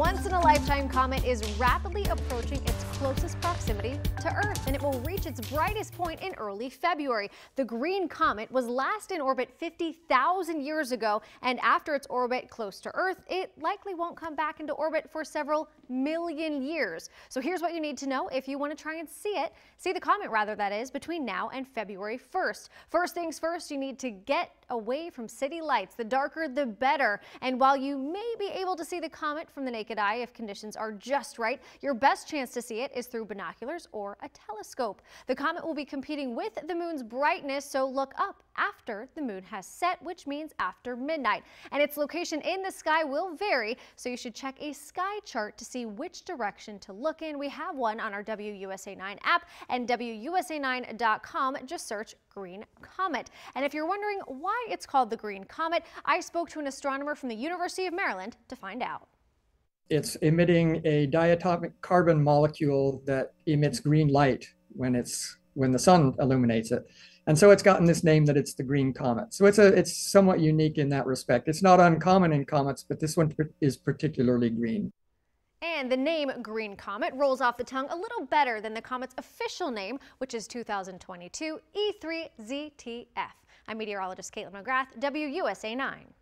once-in-a-lifetime comet is rapidly approaching its closest proximity to Earth, and it will reach its brightest point in early February. The Green Comet was last in orbit 50,000 years ago, and after its orbit close to Earth, it likely won't come back into orbit for several million years. So here's what you need to know if you want to try and see it, see the comet rather that is, between now and February 1st. First things first, you need to get away from city lights. The darker, the better. And while you may be able to see the comet from the naked eye if conditions are just right, your best chance to see it is through binoculars or a telescope. The comet will be competing with the moon's brightness, so look up after the moon has set, which means after midnight. And its location in the sky will vary, so you should check a sky chart to see which direction to look in. We have one on our WUSA9 app and WUSA9.com. Just search Green Comet. And if you're wondering why it's called the Green Comet, I spoke to an astronomer from the University of Maryland to find out. It's emitting a diatomic carbon molecule that emits green light when it's when the sun illuminates it. And so it's gotten this name that it's the green comet. So it's a it's somewhat unique in that respect. It's not uncommon in comets, but this one is particularly green. And the name Green Comet rolls off the tongue a little better than the comet's official name, which is 2022 E3ZTF. I'm meteorologist Caitlin McGrath, WUSA 9.